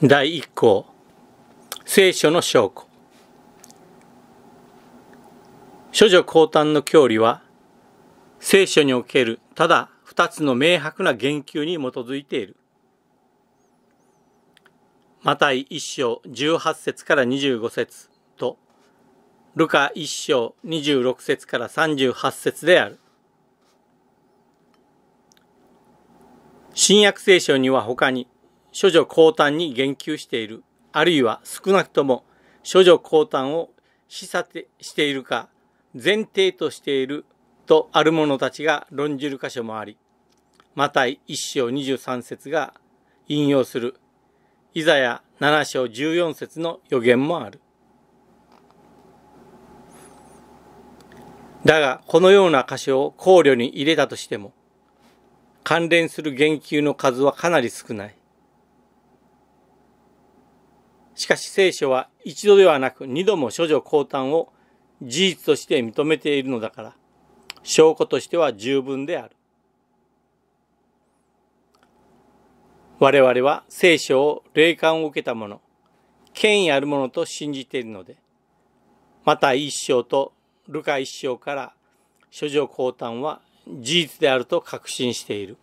第一項。聖書の証拠。処女降誕の教理は聖書におけるただ二つの明白な言及に基づいている。マタイ一章18節から25節とルカ一章26節から38節である。新約聖書には他に処女降誕に言及している、あるいは少なくとも処女降誕を示唆しているか、前提としているとある者たちが論じる箇所もあり、マタイ1章23節が引用する、イザヤ7章14節の予言もある。だが、このような箇所を考慮に入れたとしても、関連する言及の数はかなり少ない。しかし聖書は一度ではなく二度も処女降誕を事実として認めているのだから、証拠としては十分である。我々は聖書を霊感を受けたもの、権威あるものと信じているので、また一章とルカ一章から処女降誕は事実であると確信している。